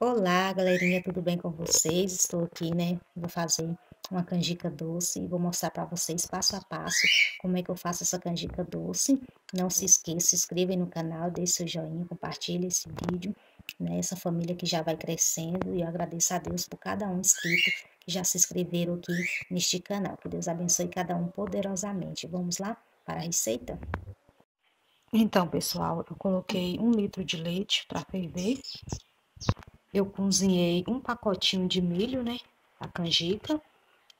Olá, galerinha, tudo bem com vocês? Estou aqui, né? Vou fazer uma canjica doce e vou mostrar para vocês passo a passo como é que eu faço essa canjica doce. Não se esqueça, se inscreva no canal, deixe seu joinha, compartilhe esse vídeo, né? Essa família que já vai crescendo e eu agradeço a Deus por cada um inscrito que já se inscreveram aqui neste canal. Que Deus abençoe cada um poderosamente. Vamos lá para a receita? Então, pessoal, eu coloquei um litro de leite para ferver eu cozinhei um pacotinho de milho, né? A canjica.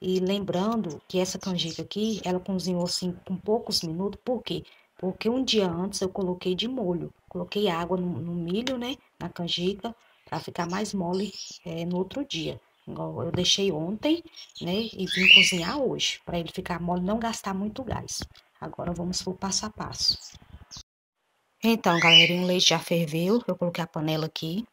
E lembrando que essa canjica aqui, ela cozinhou assim com poucos minutos. Por quê? Porque um dia antes eu coloquei de molho. Coloquei água no, no milho, né? Na canjica, para ficar mais mole é, no outro dia. Igual eu deixei ontem, né? E vim cozinhar hoje, para ele ficar mole, não gastar muito gás. Agora vamos pro passo a passo. Então, galerinha, o leite já ferveu. Eu coloquei a panela aqui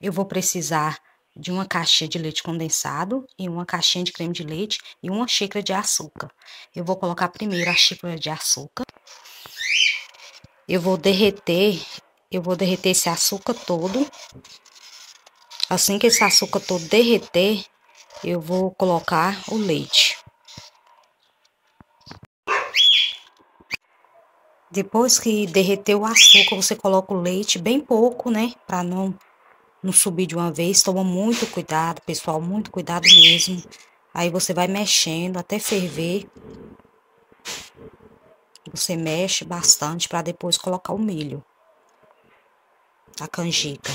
eu vou precisar de uma caixinha de leite condensado e uma caixinha de creme de leite e uma xícara de açúcar. Eu vou colocar primeiro a xícara de açúcar. Eu vou derreter, eu vou derreter esse açúcar todo. Assim que esse açúcar todo derreter, eu vou colocar o leite. Depois que derreter o açúcar, você coloca o leite bem pouco, né? Para não não subir de uma vez. Toma muito cuidado, pessoal, muito cuidado mesmo. Aí você vai mexendo até ferver. Você mexe bastante para depois colocar o milho. A canjica.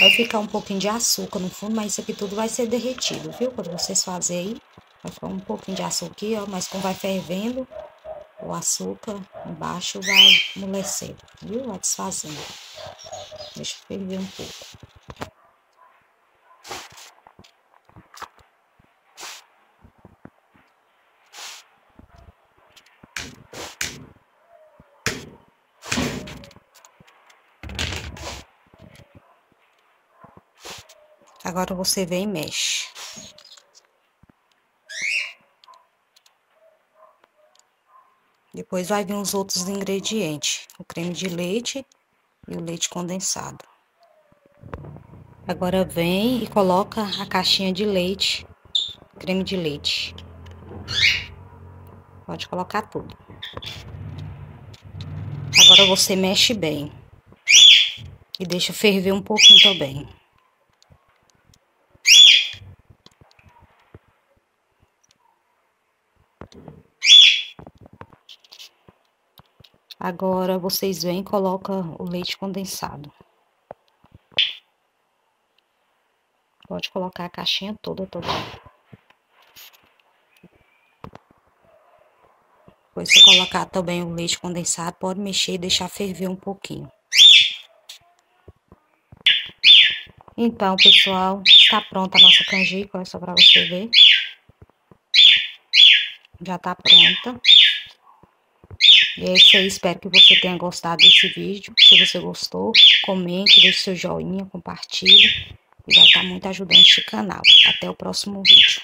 Vai ficar um pouquinho de açúcar no fundo, mas isso aqui tudo vai ser derretido, viu? Quando vocês fazem aí, vai ficar um pouquinho de açúcar ó, mas como vai fervendo, o açúcar embaixo vai amolecendo, viu? Vai desfazendo. Deixa eu ferver um pouco. Agora você vem e mexe. Depois vai vir os outros ingredientes, o creme de leite e o leite condensado. Agora vem e coloca a caixinha de leite, creme de leite. Pode colocar tudo. Agora você mexe bem. E deixa ferver um pouquinho também. Agora vocês vêm e colocam o leite condensado. Pode colocar a caixinha toda, toda. Depois você colocar também o leite condensado, pode mexer e deixar ferver um pouquinho. Então, pessoal, está pronta a nossa canjica, olha só para você ver. Já está pronta. E é isso aí, espero que você tenha gostado desse vídeo. Se você gostou, comente, deixe seu joinha, compartilhe. E vai estar muito ajudando este canal. Até o próximo vídeo.